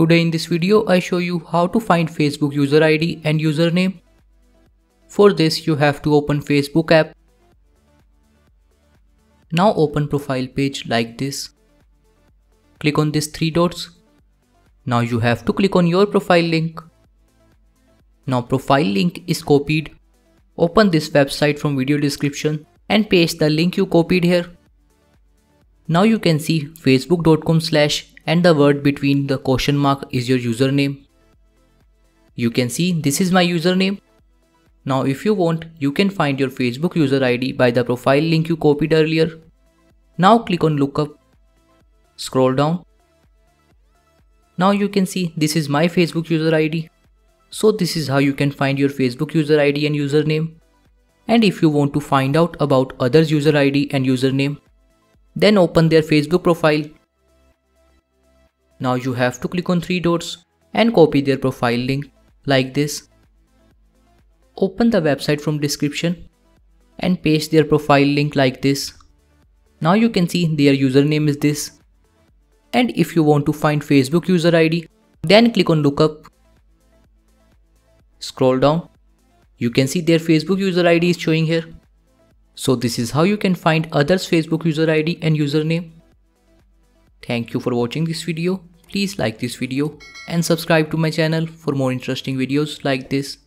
Today in this video I show you how to find Facebook user ID and username. For this you have to open Facebook app. Now open profile page like this. Click on these three dots. Now you have to click on your profile link. Now profile link is copied. Open this website from video description and paste the link you copied here. Now you can see facebook.com slash and the word between the question mark is your username. You can see this is my username. Now if you want, you can find your Facebook user ID by the profile link you copied earlier. Now click on lookup. Scroll down. Now you can see this is my Facebook user ID. So this is how you can find your Facebook user ID and username. And if you want to find out about others user ID and username, then open their Facebook profile. Now you have to click on three dots and copy their profile link like this. Open the website from description and paste their profile link like this. Now you can see their username is this. And if you want to find Facebook user ID, then click on lookup Scroll down. You can see their Facebook user ID is showing here. So this is how you can find others Facebook user ID and username. Thank you for watching this video. Please like this video and subscribe to my channel for more interesting videos like this.